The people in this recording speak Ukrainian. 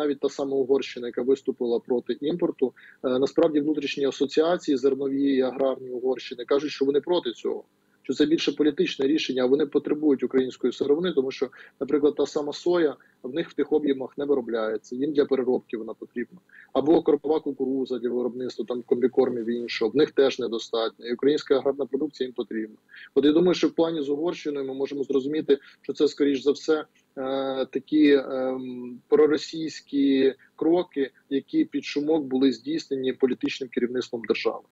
навіть та сама Угорщина, яка виступила проти імпорту, е, насправді внутрішні асоціації зернові і аграрні Угорщини кажуть, що вони проти цього. Що це більше політичне рішення, а вони потребують української сировини, тому що, наприклад, та сама соя в них в тих об'ємах не виробляється. Їм для переробки вона потрібна. Або кропова кукуруза для виробництва там комбікормів і іншого. В них теж недостатньо. І українська аграрна продукція їм потрібна. От я думаю, що в плані з Угорщиною ми можемо зрозуміти, що це скоріш за все такі ем, проросійські кроки, які під шумок були здійснені політичним керівництвом держави.